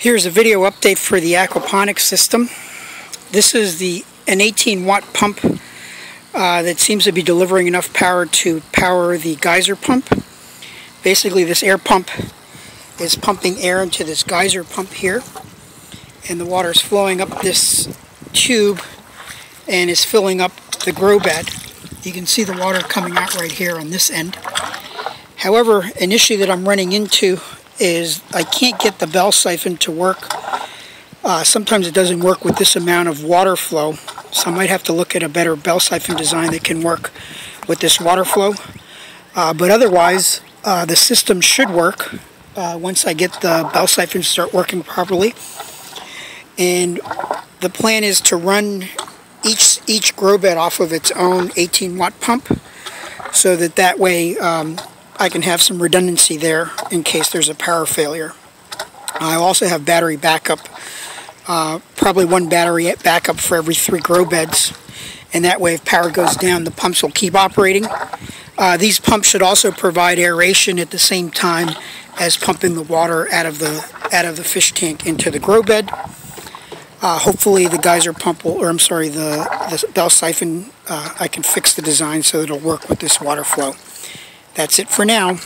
Here's a video update for the aquaponics system. This is the an 18 watt pump uh, that seems to be delivering enough power to power the geyser pump. Basically this air pump is pumping air into this geyser pump here and the water is flowing up this tube and is filling up the grow bed. You can see the water coming out right here on this end. However, an issue that I'm running into is I can't get the bell siphon to work. Uh, sometimes it doesn't work with this amount of water flow, so I might have to look at a better bell siphon design that can work with this water flow. Uh, but otherwise, uh, the system should work uh, once I get the bell siphon to start working properly. And the plan is to run each each grow bed off of its own 18 watt pump so that that way um, I can have some redundancy there in case there's a power failure. I also have battery backup, uh, probably one battery backup for every three grow beds. And that way if power goes down, the pumps will keep operating. Uh, these pumps should also provide aeration at the same time as pumping the water out of the out of the fish tank into the grow bed. Uh, hopefully the geyser pump will, or I'm sorry, the, the bell siphon, uh, I can fix the design so it'll work with this water flow. That's it for now.